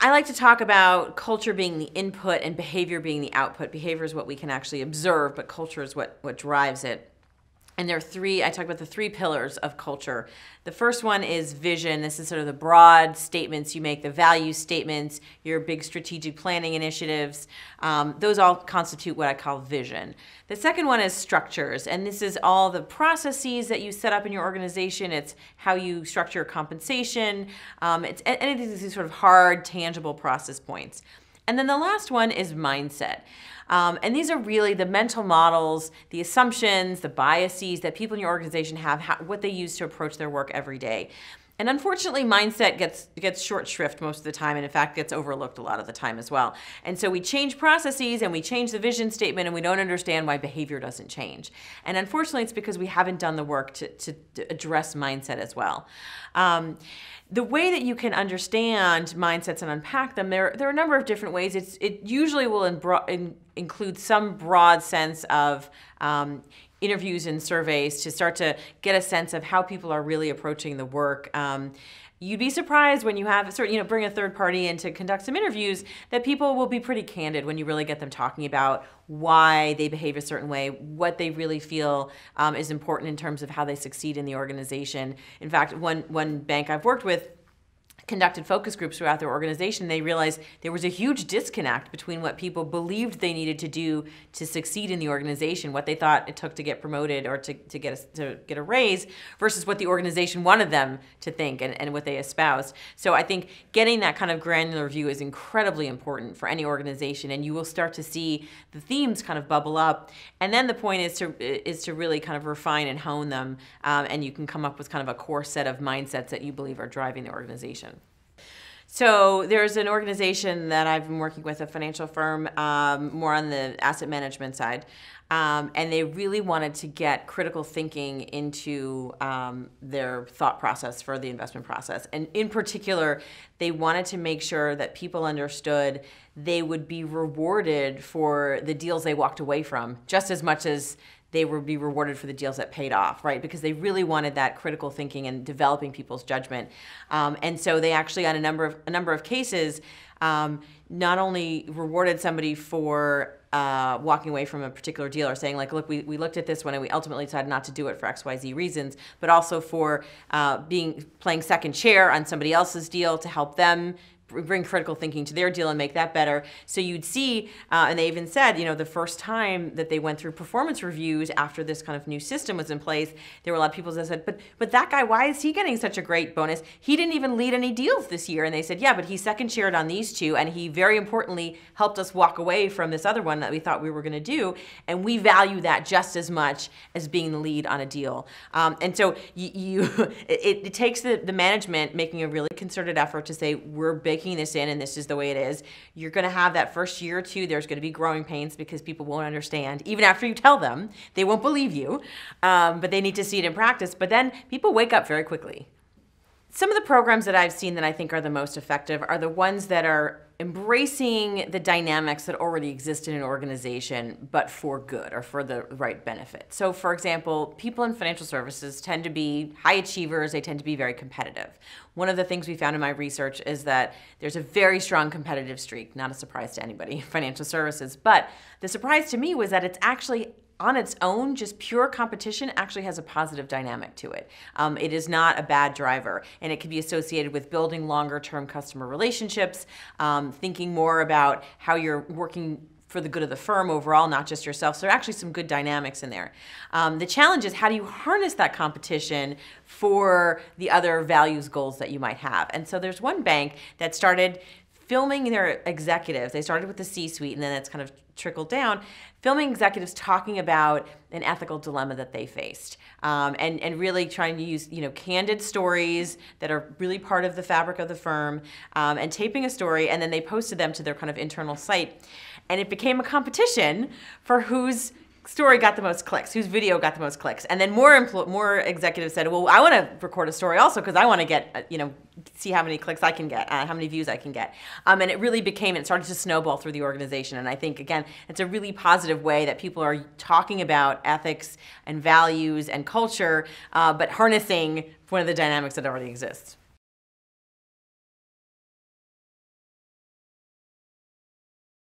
I like to talk about culture being the input and behavior being the output. Behavior is what we can actually observe, but culture is what, what drives it. And there are three, I talk about the three pillars of culture. The first one is vision. This is sort of the broad statements you make, the value statements, your big strategic planning initiatives. Um, those all constitute what I call vision. The second one is structures. And this is all the processes that you set up in your organization. It's how you structure compensation. Um, it's anything these sort of hard, tangible process points. And then the last one is mindset. Um, and these are really the mental models, the assumptions, the biases that people in your organization have, how, what they use to approach their work every day. And unfortunately, mindset gets gets short shrift most of the time, and in fact, gets overlooked a lot of the time as well. And so we change processes and we change the vision statement, and we don't understand why behavior doesn't change. And unfortunately, it's because we haven't done the work to, to, to address mindset as well. Um, the way that you can understand mindsets and unpack them, there, there are a number of different ways. It's, it usually will in, include some broad sense of um, interviews and surveys to start to get a sense of how people are really approaching the work. Um, you'd be surprised when you have sort of you know bring a third party in to conduct some interviews that people will be pretty candid when you really get them talking about why they behave a certain way what they really feel um, is important in terms of how they succeed in the organization in fact one one bank i've worked with conducted focus groups throughout their organization, they realized there was a huge disconnect between what people believed they needed to do to succeed in the organization, what they thought it took to get promoted or to, to get a, to get a raise, versus what the organization wanted them to think and, and what they espoused. So I think getting that kind of granular view is incredibly important for any organization, and you will start to see the themes kind of bubble up. And then the point is to is to really kind of refine and hone them, um, and you can come up with kind of a core set of mindsets that you believe are driving the organization. So there's an organization that I've been working with, a financial firm, um, more on the asset management side, um, and they really wanted to get critical thinking into um, their thought process for the investment process. And in particular, they wanted to make sure that people understood they would be rewarded for the deals they walked away from just as much as they would be rewarded for the deals that paid off, right? Because they really wanted that critical thinking and developing people's judgment. Um, and so they actually, on a number of a number of cases, um, not only rewarded somebody for uh, walking away from a particular deal or saying like, look, we, we looked at this one and we ultimately decided not to do it for X, Y, Z reasons, but also for uh, being playing second chair on somebody else's deal to help them bring critical thinking to their deal and make that better. So you'd see, uh, and they even said, you know, the first time that they went through performance reviews after this kind of new system was in place, there were a lot of people that said, but but that guy, why is he getting such a great bonus? He didn't even lead any deals this year. And they said, yeah, but he second chaired on these two, and he very importantly helped us walk away from this other one that we thought we were going to do, and we value that just as much as being the lead on a deal. Um, and so you, you it, it takes the, the management making a really concerted effort to say we're big baking this in and this is the way it is. You're going to have that first year or two, there's going to be growing pains because people won't understand. Even after you tell them, they won't believe you, um, but they need to see it in practice. But then people wake up very quickly. Some of the programs that I've seen that I think are the most effective are the ones that are embracing the dynamics that already exist in an organization, but for good or for the right benefit. So, for example, people in financial services tend to be high achievers, they tend to be very competitive. One of the things we found in my research is that there's a very strong competitive streak, not a surprise to anybody, financial services. But the surprise to me was that it's actually on its own, just pure competition actually has a positive dynamic to it. Um, it is not a bad driver, and it can be associated with building longer term customer relationships, um, thinking more about how you're working for the good of the firm overall, not just yourself. So there are actually some good dynamics in there. Um, the challenge is how do you harness that competition for the other values goals that you might have? And so there's one bank that started filming their executives. They started with the C suite and then it's kind of trickled down, filming executives talking about an ethical dilemma that they faced um, and, and really trying to use you know candid stories that are really part of the fabric of the firm um, and taping a story and then they posted them to their kind of internal site. And it became a competition for whose story got the most clicks, whose video got the most clicks, and then more more executives said, "Well, I want to record a story also because I want to get uh, you know see how many clicks I can get, uh, how many views I can get," um, and it really became it started to snowball through the organization. And I think again, it's a really positive way that people are talking about ethics and values and culture, uh, but harnessing one of the dynamics that already exists.